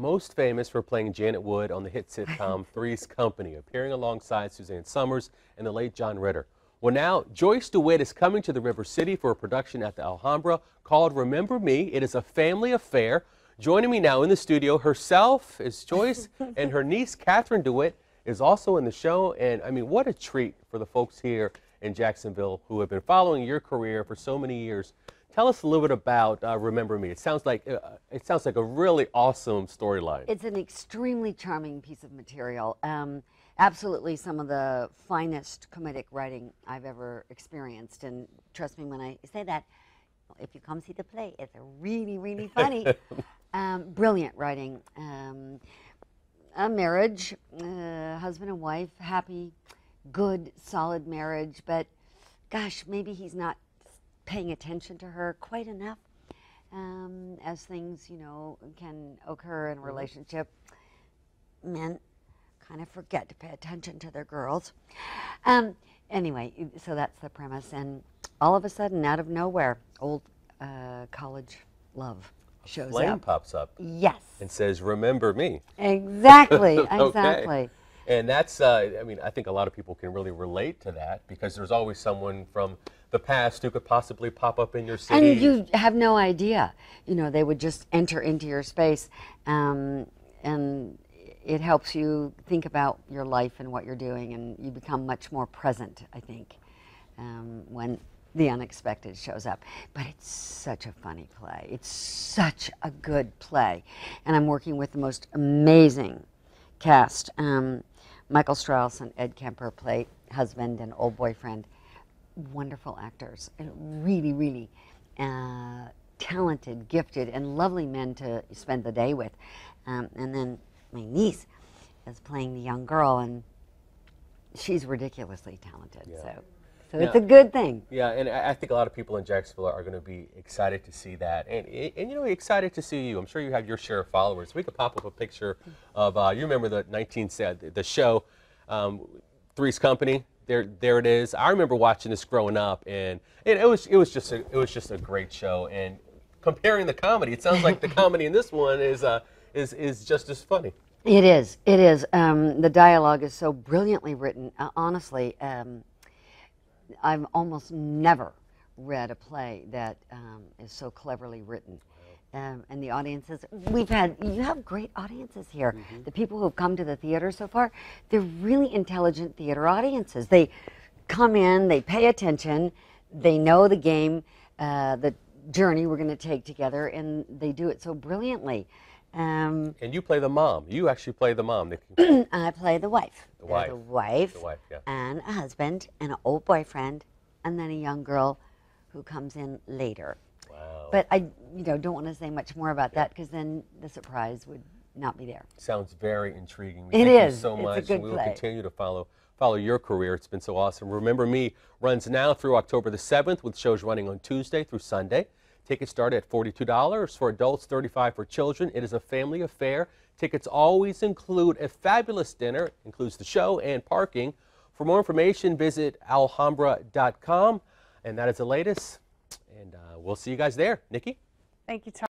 Most famous for playing Janet Wood on the hit sitcom Three's Company, appearing alongside Suzanne Somers and the late John Ritter. Well, now Joyce DeWitt is coming to the River City for a production at the Alhambra called Remember Me. It is a family affair. Joining me now in the studio herself is Joyce, and her niece Catherine DeWitt is also in the show. And I mean, what a treat for the folks here in Jacksonville who have been following your career for so many years. Tell us a little bit about uh, Remember Me. It sounds like uh, it sounds like a really awesome storyline. It's an extremely charming piece of material. Um, absolutely some of the finest comedic writing I've ever experienced. And trust me when I say that, if you come see the play, it's really, really funny. um, brilliant writing. Um, a marriage, uh, husband and wife, happy, good, solid marriage, but gosh, maybe he's not paying attention to her quite enough um, as things, you know, can occur in a mm-hmm. relationship. Men kind of forget to pay attention to their girls. Um, anyway, so that's the premise. And all of a sudden, out of nowhere, old uh, college love shows Flame up. pops up. Yes. And says, remember me. Exactly, okay. exactly. And that's, uh, I mean, I think a lot of people can really relate to that because there's always someone from the past who could possibly pop up in your city. And you have no idea. You know, they would just enter into your space, um, and it helps you think about your life and what you're doing, and you become much more present, I think, um, when the unexpected shows up. But it's such a funny play. It's such a good play. And I'm working with the most amazing cast. Um, Michael Strauss and Ed Kemper play husband and old boyfriend wonderful actors, really, really uh, talented, gifted, and lovely men to spend the day with. Um, and then my niece is playing the young girl, and she's ridiculously talented. Yeah. So. So it's a good thing. Yeah, and I think a lot of people in Jacksonville are going to be excited to see that, and and you know excited to see you. I'm sure you have your share of followers. We could pop up a picture of uh, you remember the 19 the show, um, Three's Company there there it is. I remember watching this growing up, and it, it was it was just a, it was just a great show. And comparing the comedy, it sounds like the comedy in this one is uh, is is just as funny. It is. It is. Um, the dialogue is so brilliantly written. Uh, honestly, um, I've almost never read a play that um, is so cleverly written um, and the audiences. We've had, you have great audiences here. Mm -hmm. The people who have come to the theater so far, they're really intelligent theater audiences. They come in, they pay attention, they know the game, uh, the journey we're going to take together, and they do it so brilliantly. Um, and you play the mom. You actually play the mom. I play the wife. The wife. The wife. The wife, yeah. And a husband, and an old boyfriend, and then a young girl who comes in later. Wow. But I, you know, don't want to say much more about that because then the surprise would not be there. Sounds very intriguing. It thank is. You so it's much. We will play. continue to follow follow your career. It's been so awesome. Remember Me runs now through October the 7th with shows running on Tuesday through Sunday. Tickets start at $42 for adults, $35 for children. It is a family affair. Tickets always include a fabulous dinner, includes the show and parking. For more information, visit alhambra.com. And that is the latest. And uh, we'll see you guys there. Nikki? Thank you, Tom.